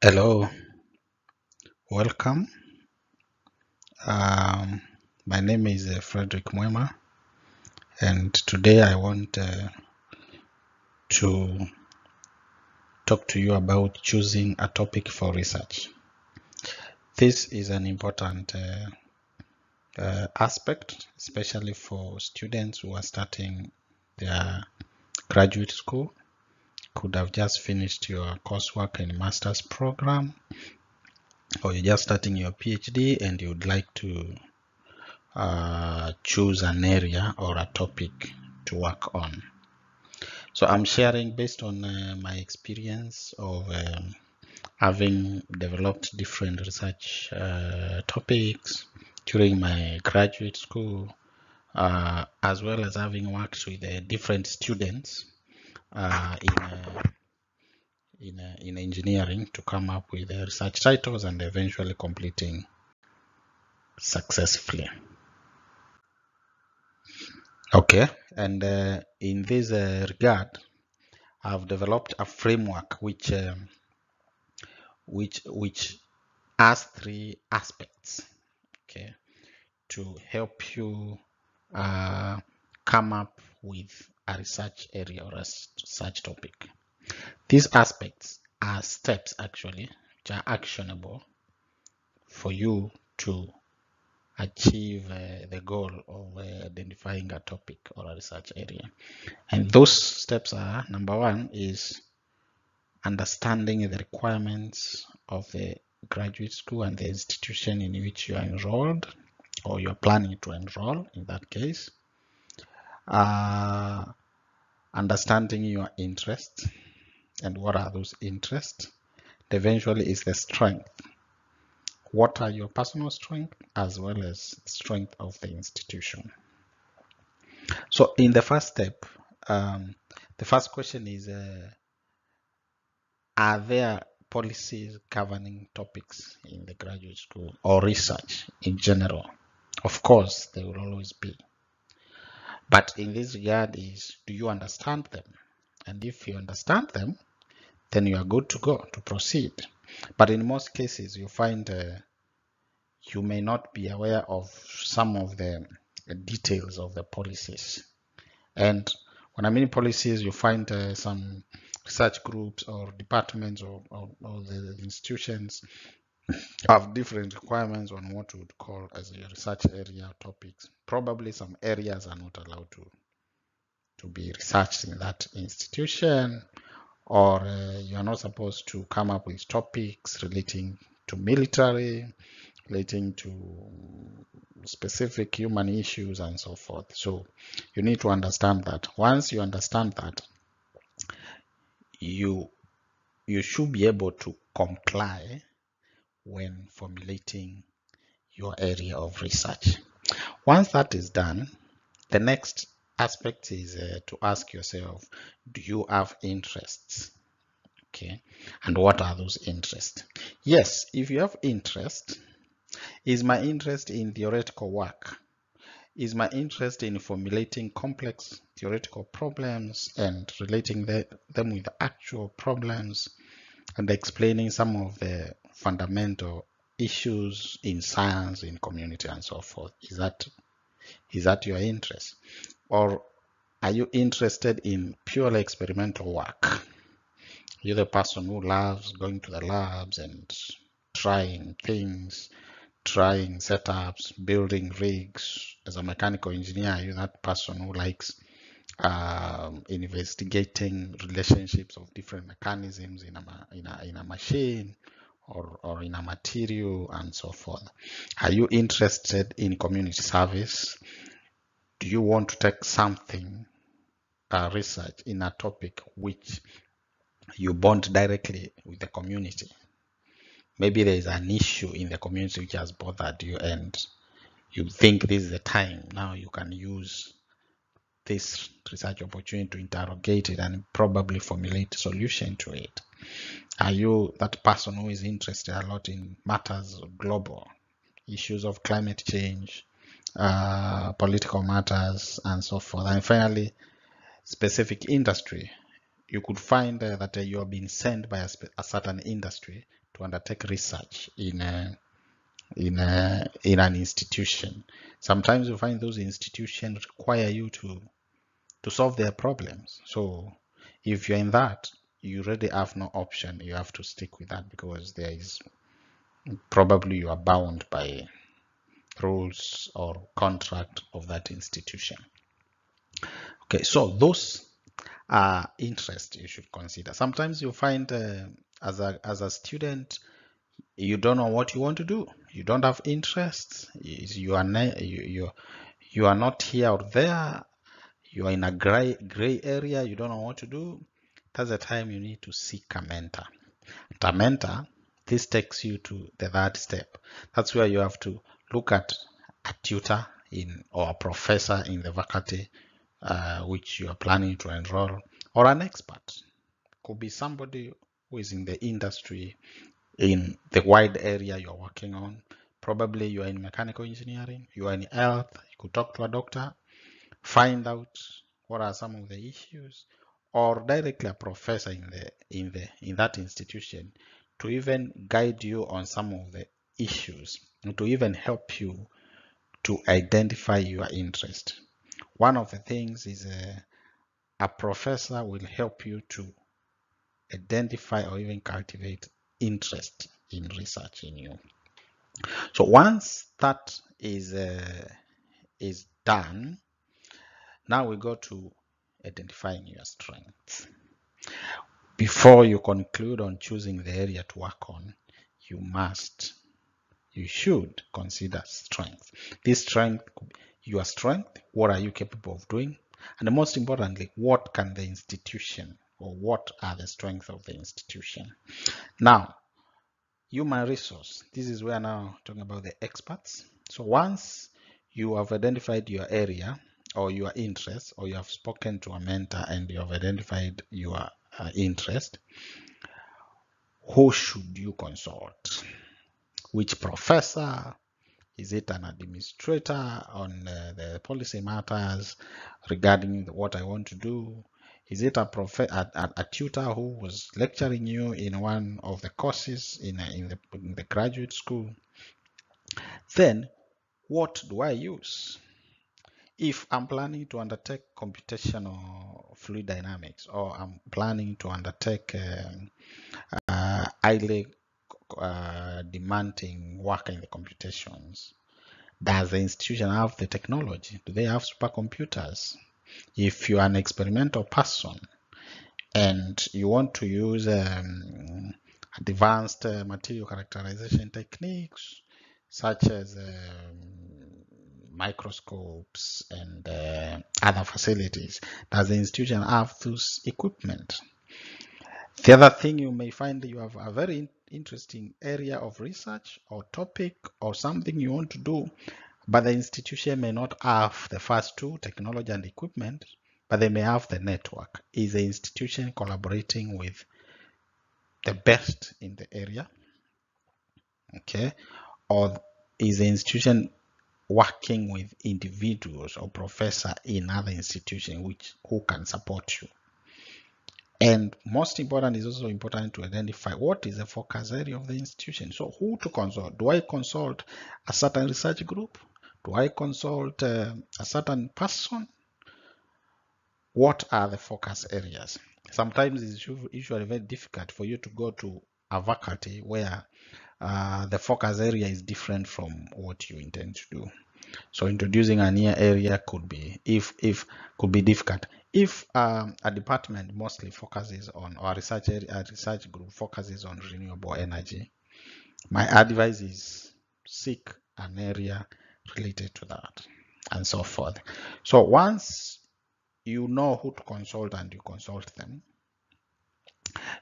Hello, welcome. Um, my name is uh, Fredrick Mwema, and today I want uh, to talk to you about choosing a topic for research. This is an important uh, uh, aspect, especially for students who are starting their graduate school. Could have just finished your coursework in master's program, or you're just starting your PhD and you'd like to uh, choose an area or a topic to work on. So I'm sharing based on uh, my experience of um, having developed different research uh, topics during my graduate school, uh, as well as having worked with uh, different students uh, in uh, in, uh, in engineering to come up with research titles and eventually completing successfully. Okay, and uh, in this uh, regard, I've developed a framework which um, which which has three aspects. Okay, to help you uh, come up with a research area or a research topic. These aspects are steps actually which are actionable for you to achieve uh, the goal of uh, identifying a topic or a research area. And those steps are number one is understanding the requirements of the graduate school and the institution in which you are enrolled or you are planning to enroll in that case. Uh, understanding your interests and what are those interests. Eventually is the strength. What are your personal strength as well as strength of the institution? So in the first step um, the first question is uh, are there policies governing topics in the graduate school or research in general? Of course there will always be but in this regard is do you understand them and if you understand them then you are good to go to proceed but in most cases, you find uh, you may not be aware of some of the details of the policies. And when I mean policies, you find uh, some research groups or departments or, or, or the institutions have different requirements on what would call as a research area topics. Probably some areas are not allowed to to be researched in that institution or uh, you are not supposed to come up with topics relating to military, relating to specific human issues and so forth. So you need to understand that. Once you understand that, you you should be able to comply when formulating your area of research. Once that is done, the next aspect is uh, to ask yourself, do you have interests? Okay, and what are those interests? Yes, if you have interest, is my interest in theoretical work? Is my interest in formulating complex theoretical problems and relating the, them with actual problems and explaining some of the fundamental issues in science, in community, and so forth? Is that is that your interest? Or are you interested in purely experimental work? You're the person who loves going to the labs and trying things, trying setups, building rigs. As a mechanical engineer, you're that person who likes um, investigating relationships of different mechanisms in a, in a, in a machine or, or in a material and so forth. Are you interested in community service? Do you want to take something, uh, research in a topic which you bond directly with the community? maybe there is an issue in the community which has bothered you and you think this is the time now you can use this research opportunity to interrogate it and probably formulate a solution to it. Are you that person who is interested a lot in matters global issues of climate change uh, political matters and so forth? And finally specific industry. You could find uh, that uh, you have been sent by a, a, certain industry to undertake research in a, in a, in an institution. Sometimes you find those institutions require you to to solve their problems. So if you're in that, you really have no option. You have to stick with that because there is probably you are bound by rules or contract of that institution. Okay, so those are interests you should consider. Sometimes you find uh, as a as a student you don't know what you want to do. You don't have interests. You are you you you are not here or there. You are in a gray gray area. You don't know what to do. That's the time you need to seek a mentor. a mentor, this takes you to the third step. That's where you have to look at a tutor in or a professor in the faculty uh, which you are planning to enroll or an expert. Could be somebody who is in the industry in the wide area you're working on. Probably you are in mechanical engineering, you are in health, you could talk to a doctor, find out what are some of the issues, or directly a professor in the in the in that institution to even guide you on some of the issues and to even help you to identify your interest. One of the things is a, uh, a professor will help you to identify or even cultivate interest in research in you. So once that is uh, is done, now we go to identifying your strengths. Before you conclude on choosing the area to work on, you must, you should consider strength. This strength, your strength, what are you capable of doing? And most importantly, what can the institution or what are the strengths of the institution. Now, human resource. This is where now talking about the experts. So once you have identified your area or your interest, or you have spoken to a mentor and you have identified your uh, interest, who should you consult? Which professor? Is it an administrator on uh, the policy matters regarding what I want to do? Is it a, a, a, tutor who was lecturing you in one of the courses in, a, in, the, in the graduate school? Then, what do I use? If I'm planning to undertake computational fluid dynamics or I'm planning to undertake uh, uh, highly uh, demanding work in the computations, does the institution have the technology? Do they have supercomputers? if you are an experimental person and you want to use um, advanced uh, material characterization techniques such as um, microscopes and uh, other facilities, does the institution have those equipment? The other thing you may find you have a very interesting area of research or topic or something you want to do but the institution may not have the first two, technology and equipment, but they may have the network. Is the institution collaborating with the best in the area? Okay. Or is the institution working with individuals or professor in other institutions which who can support you? And most important is also important to identify what is the focus area of the institution. So who to consult? Do I consult a certain research group? Do I consult uh, a certain person? What are the focus areas? Sometimes it's usually very difficult for you to go to a faculty where uh, the focus area is different from what you intend to do. So introducing a new area could be if if could be difficult. If um, a department mostly focuses on or a research area, a research group focuses on renewable energy, my advice is seek an area related to that and so forth. So once you know who to consult and you consult them,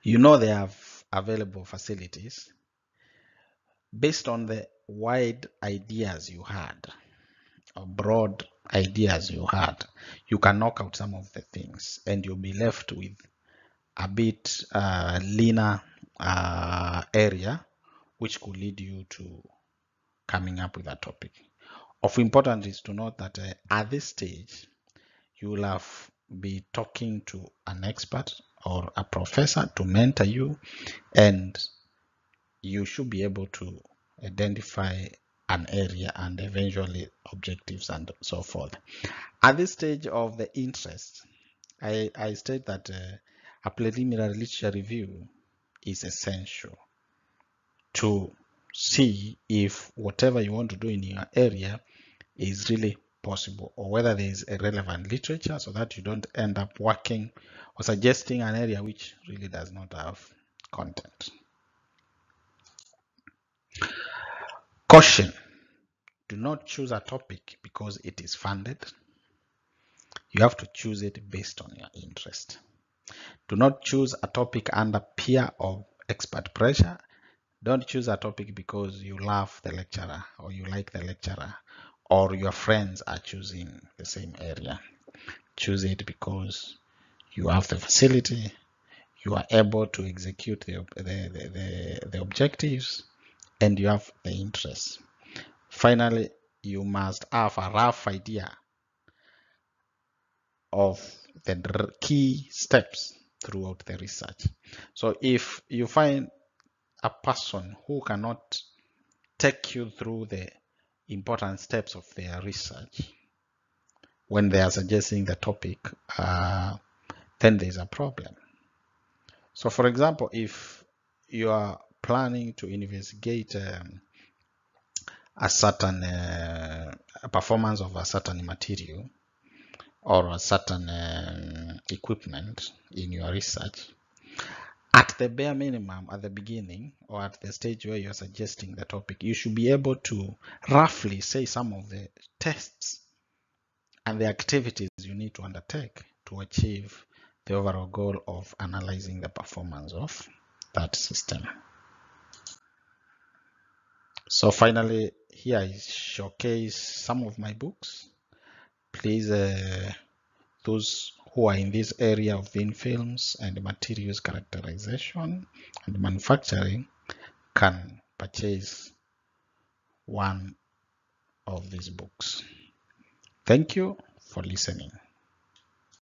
you know they have available facilities based on the wide ideas you had or broad ideas you had, you can knock out some of the things and you'll be left with a bit uh, leaner uh, area which could lead you to coming up with a topic. Of importance is to note that uh, at this stage, you will have be talking to an expert or a professor to mentor you and you should be able to identify an area and eventually objectives and so forth. At this stage of the interest, I, I state that uh, a preliminary literature review is essential to see if whatever you want to do in your area is really possible or whether there is a relevant literature so that you don't end up working or suggesting an area which really does not have content. Caution. Do not choose a topic because it is funded. You have to choose it based on your interest. Do not choose a topic under peer or expert pressure. Don't choose a topic because you love the lecturer or you like the lecturer or your friends are choosing the same area. Choose it because you have the facility, you are able to execute the, the, the, the, the objectives, and you have the interest. Finally, you must have a rough idea of the key steps throughout the research. So if you find a person who cannot take you through the important steps of their research when they are suggesting the topic, uh, then there's a problem. So for example, if you are planning to investigate um, a certain uh, performance of a certain material or a certain um, equipment in your research, at the bare minimum at the beginning or at the stage where you're suggesting the topic, you should be able to roughly say some of the tests and the activities you need to undertake to achieve the overall goal of analyzing the performance of that system. So finally, here I showcase some of my books. Please, uh, those who are in this area of thin films and materials characterization and manufacturing can purchase one of these books. Thank you for listening.